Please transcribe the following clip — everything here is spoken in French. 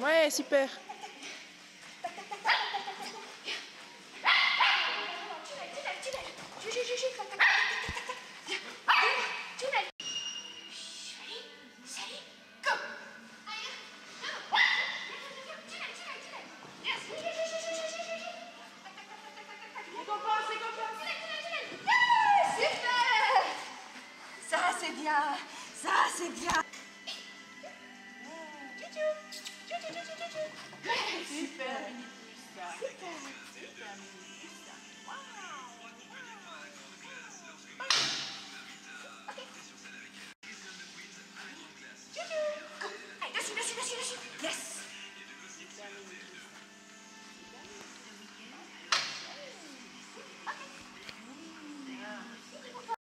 Ouais, super. Ça c'est bien, ça c'est bien. Super. Super.